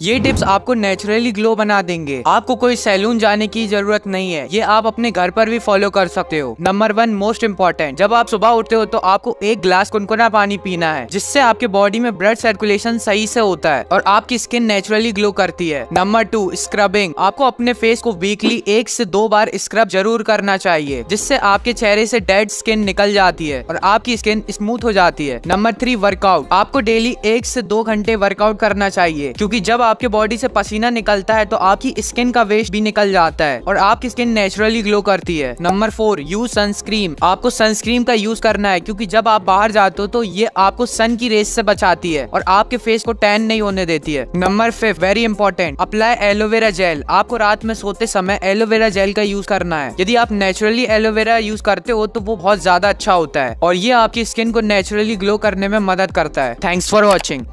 ये टिप्स आपको naturally glow बना देंगे। आपको कोई सैलून जाने की ज़रूरत नहीं है। ये आप अपने घर पर भी फॉलो कर सकते हो। नंबर वन, मोस्ट इम्पोर्टेंट, जब आप सुबह उठते हो तो आपको एक ग्लास कुनकुना पानी पीना है, जिससे आपके बॉडी में ब्लड सर्कुलेशन सही से होता है और आपकी स्किन नेचुरली ग्लो करती है। नंबर टू, स्क्रबिंग, आपको अपने फेस को वीकली एक से दो बार स्क्रब ज़रूर करना चाहिए, जिससे आपके चेहरे से डेड स्किन निकल जाती है और आपकी स्किन स्मूथ हो जाती है। नंबर थ्री, वर्कआउट, आपको डेली एक से दो घंटे वर्कआउट करना चाहिए, क्यूँकी जब आपके बॉडी से पसीना निकलता है तो आपकी स्किन का वेस्ट भी निकल जाता है और आपकी स्किन नेचुरली ग्लो करती है। नंबर फोर यूज़ सनस्क्रीन आपको सनस्क्रीन का यूज़ करना है, क्योंकि जब आप बाहर जाते हो तो ये आपको सन की रेस से बचाती है और आपके फेस को टैन नहीं होने देती है। Number fifth very important apply aloe vera gel आपको रात में सोते समय एलोवेरा जेल का यूज़ करना है। यदि आप नेचुरली एलोवेरा यूज़ करते हो तो वो बहुत ज़्यादा अच्छा होता है और ये आपकी स्किन को नेचुरली ग्लो करने में मदद करता है। Thanks for watching